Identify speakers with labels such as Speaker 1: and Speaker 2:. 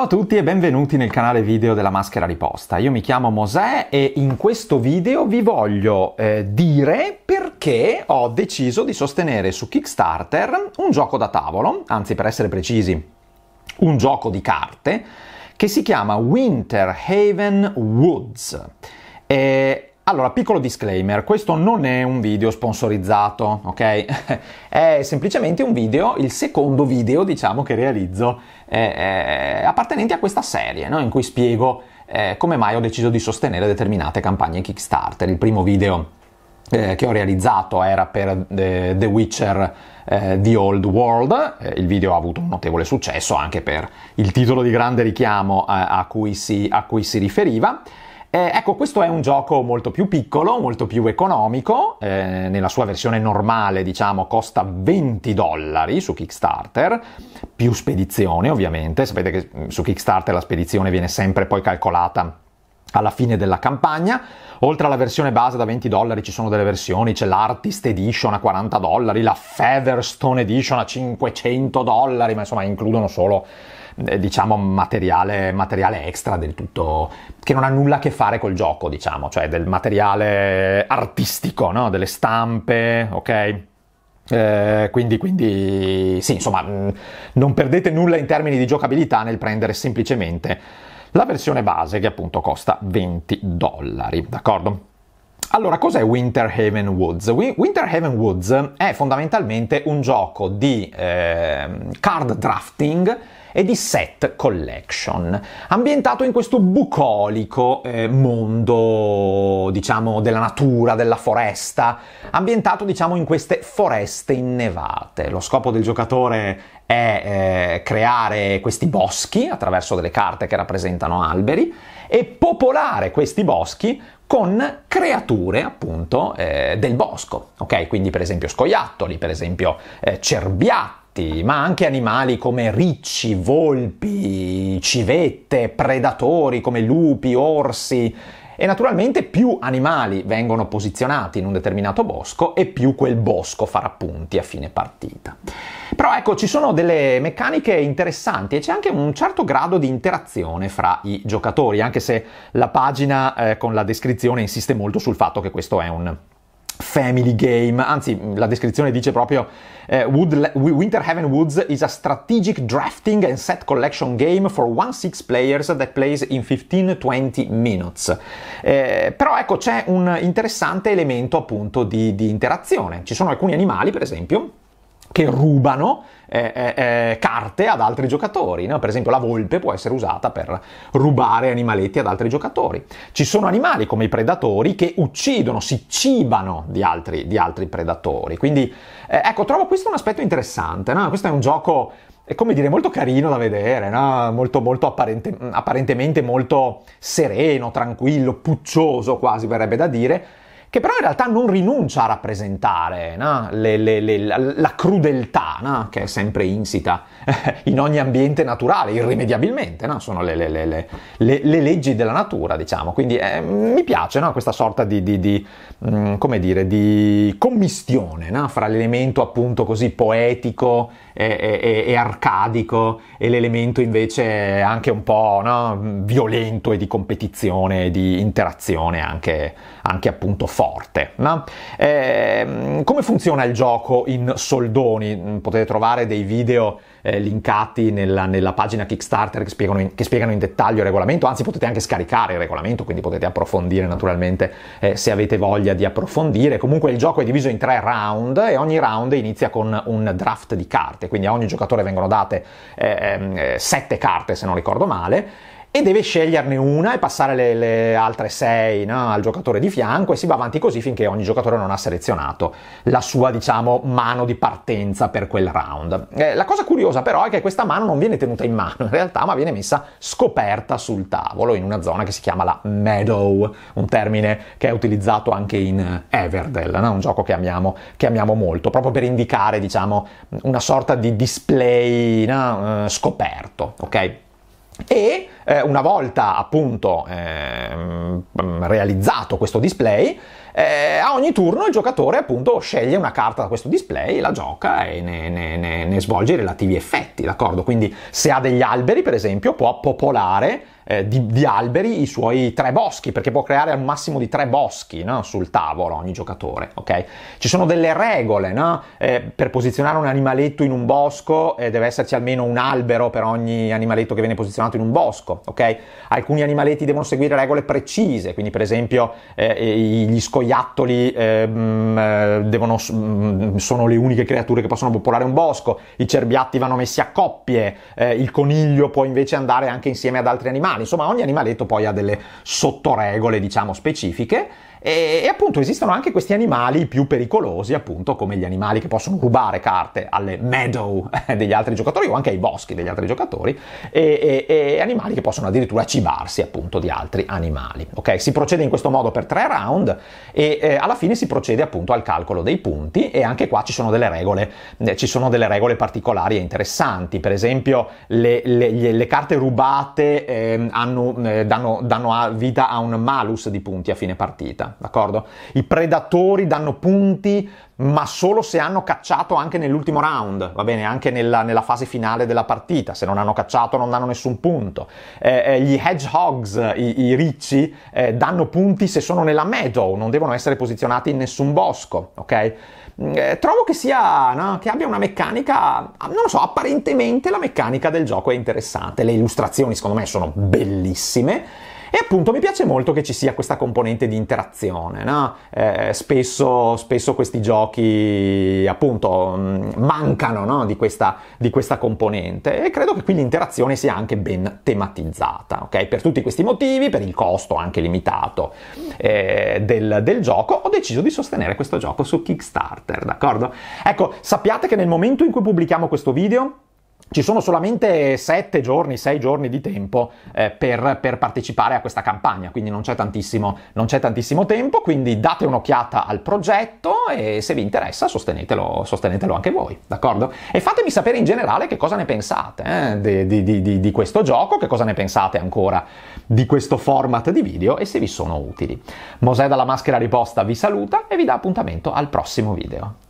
Speaker 1: Ciao a tutti e benvenuti nel canale video della maschera riposta. Io mi chiamo Mosè e in questo video vi voglio eh, dire perché ho deciso di sostenere su Kickstarter un gioco da tavolo, anzi per essere precisi, un gioco di carte che si chiama Winter Haven Woods. E allora, piccolo disclaimer, questo non è un video sponsorizzato, ok? è semplicemente un video, il secondo video, diciamo, che realizzo eh, eh, appartenenti a questa serie, no? in cui spiego eh, come mai ho deciso di sostenere determinate campagne Kickstarter. Il primo video eh, che ho realizzato era per The, The Witcher eh, The Old World, eh, il video ha avuto un notevole successo anche per il titolo di grande richiamo a cui, si, a cui si riferiva. Eh, ecco, questo è un gioco molto più piccolo, molto più economico, eh, nella sua versione normale diciamo costa 20 dollari su Kickstarter, più spedizione ovviamente, sapete che mm, su Kickstarter la spedizione viene sempre poi calcolata alla fine della campagna. Oltre alla versione base da 20 dollari ci sono delle versioni, c'è l'Artist Edition a 40 dollari, la Featherstone Edition a 500 dollari, ma insomma includono solo eh, diciamo materiale, materiale extra del tutto che non ha nulla a che fare col gioco, diciamo, cioè del materiale artistico, no? delle stampe, ok? Eh, quindi, quindi, sì, insomma, mm, non perdete nulla in termini di giocabilità nel prendere semplicemente la versione base che appunto costa 20 dollari, d'accordo? Allora, cos'è Winter Haven Woods? Winter Haven Woods è fondamentalmente un gioco di eh, card drafting e di set collection, ambientato in questo bucolico eh, mondo, diciamo, della natura, della foresta, ambientato, diciamo, in queste foreste innevate. Lo scopo del giocatore è eh, creare questi boschi attraverso delle carte che rappresentano alberi e popolare questi boschi con creature appunto eh, del bosco, ok? Quindi per esempio scoiattoli, per esempio eh, cerbiatti, ma anche animali come ricci, volpi, civette, predatori come lupi, orsi. E naturalmente più animali vengono posizionati in un determinato bosco e più quel bosco farà punti a fine partita. Però ecco, ci sono delle meccaniche interessanti e c'è anche un certo grado di interazione fra i giocatori, anche se la pagina eh, con la descrizione insiste molto sul fatto che questo è un family game, anzi la descrizione dice proprio eh, Wood, Winter Heaven Woods is a strategic drafting and set collection game for 1-6 players that plays in 15-20 minutes. Eh, però ecco c'è un interessante elemento appunto di, di interazione, ci sono alcuni animali per esempio che rubano eh, eh, eh, carte ad altri giocatori. No? Per esempio la volpe può essere usata per rubare animaletti ad altri giocatori. Ci sono animali come i predatori che uccidono, si cibano di altri, di altri predatori. Quindi eh, ecco, trovo questo un aspetto interessante. No? Questo è un gioco è come dire molto carino da vedere, no? molto, molto apparente, apparentemente molto sereno, tranquillo, puccioso quasi verrebbe da dire, che però in realtà non rinuncia a rappresentare no? le, le, le, la, la, crudeltà no? che è sempre insita in ogni ambiente naturale, irrimediabilmente, no? sono le, leggi della natura, diciamo. Quindi eh, mi piace questa sorta di, di, di, mh, mm, dire, di commistione fra l'elemento appunto così poetico e, e, e, arcadico e l'elemento invece anche un po' violento e di competizione e di interazione anche, anche appunto forte. No? Eh, come funziona il gioco in soldoni? Mm, potete trovare dei video eh, linkati nella, nella, pagina Kickstarter che spiegano, in, che spiegano, in, dettaglio il regolamento, anzi potete anche scaricare il regolamento, quindi potete approfondire naturalmente eh, se avete voglia di approfondire. Comunque il gioco è diviso in tre round e ogni round inizia con un draft di carte, quindi a ogni giocatore vengono date eh, ehm, sette carte se non ricordo male e deve sceglierne una e passare le, le altre sei no, al giocatore di fianco e si va avanti così finché ogni giocatore non ha selezionato la sua, diciamo, mano di partenza per quel round. Eh, la cosa curiosa però è che questa mano non viene tenuta in mano in realtà, ma viene messa scoperta sul tavolo in una zona che si chiama la meadow, un termine che è utilizzato anche in Everdell, no? un gioco che amiamo, che amiamo, molto, proprio per indicare, diciamo, una sorta di display no? uh, scoperto, ok? E eh, una volta appunto eh, realizzato questo display eh, a ogni turno il giocatore appunto sceglie una carta da questo display, la gioca e ne, ne, ne, ne svolge i relativi effetti, d'accordo? Quindi se ha degli alberi, per esempio, può popolare eh, di, di, alberi i suoi tre boschi, perché può creare al massimo di tre boschi no? sul tavolo ogni giocatore, ok? Ci sono delle regole, no? eh, per posizionare un animaletto in un bosco eh, deve esserci almeno un albero per ogni animaletto che viene posizionato in un bosco, ok? Alcuni animaletti devono seguire regole precise, quindi per esempio eh, gli scoiattoli ehm, eh, devono, mm, sono le uniche creature che possono popolare un bosco, i cerbiatti vanno messi a coppie, eh, il coniglio può invece andare anche insieme ad altri animali, insomma ogni animaletto poi ha delle sottoregole diciamo specifiche e, e, appunto esistono anche questi animali più pericolosi, appunto come gli animali che possono rubare carte alle meadow eh, degli altri giocatori o anche ai boschi degli altri giocatori e, e, e, animali che possono addirittura cibarsi appunto di altri animali. Ok, si procede in questo modo per tre round e eh, alla fine si procede appunto al calcolo dei punti e anche qua ci sono delle regole, eh, ci sono delle regole particolari e interessanti. Per esempio le, le, le carte rubate eh, hanno, danno, danno vita a un malus di punti a fine partita d'accordo? I predatori danno punti, ma solo se hanno cacciato anche nell'ultimo round, va bene? Anche nella, nella fase finale della partita. Se non hanno cacciato non danno nessun punto. Eh, eh, gli hedgehogs, i, i ricci, eh, danno punti se sono nella meadow, non devono essere posizionati in nessun bosco, ok? Mm, eh, trovo che sia, no? che abbia una meccanica, non lo so, apparentemente la meccanica del gioco è interessante. Le illustrazioni secondo me sono bellissime e appunto mi piace molto che ci sia questa componente di interazione, no? eh, spesso, spesso, questi giochi appunto mm, mancano no? di, questa, di, questa, componente e credo che qui l'interazione sia anche ben tematizzata, ok? Per tutti questi motivi, per il costo anche limitato eh, del, del gioco, ho deciso di sostenere questo gioco su Kickstarter, d'accordo? Ecco, sappiate che nel momento in cui pubblichiamo questo video, ci sono solamente 7 giorni, 6 giorni di tempo eh, per, per, partecipare a questa campagna, quindi non c'è, non c'è, tantissimo, tempo, quindi date un'occhiata al progetto e se vi interessa sostenetelo, sostenetelo anche voi, d'accordo? E fatemi sapere in generale che cosa ne pensate eh, di, di, di, di questo gioco, che cosa ne pensate ancora di questo format di video e se vi sono utili. Mosè dalla maschera riposta vi saluta e vi dà appuntamento al prossimo video.